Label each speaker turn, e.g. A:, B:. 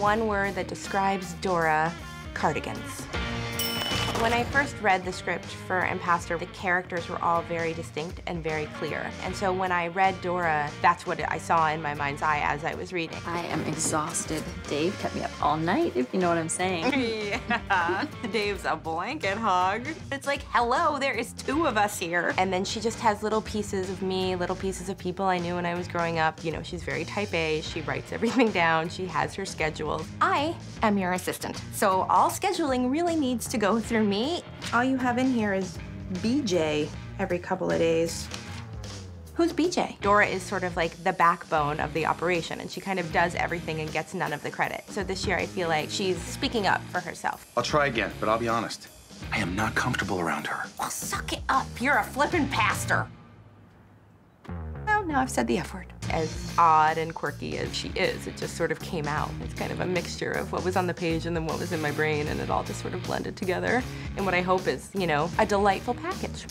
A: one word that describes Dora, cardigans. When I first read the script for Impastor, the characters were all very distinct and very clear. And so when I read Dora, that's what I saw in my mind's eye as I was reading.
B: I am exhausted. Dave kept me up all night, if you know what I'm saying.
A: yeah, Dave's a blanket hog. It's like, hello, there is two of us here. And then she just has little pieces of me, little pieces of people I knew when I was growing up. You know, she's very type A, she writes everything down, she has her schedule. I am your assistant, so all scheduling really needs to go through me. All you have in here is BJ every couple of days. Who's BJ? Dora is sort of like the backbone of the operation, and she kind of does everything and gets none of the credit. So this year, I feel like she's speaking up for herself.
C: I'll try again, but I'll be honest. I am not comfortable around her.
A: Well, suck it up. You're a flippin' pastor. Now I've said the F word. As odd and quirky as she is, it just sort of came out. It's kind of a mixture of what was on the page and then what was in my brain, and it all just sort of blended together. And what I hope is, you know, a delightful package.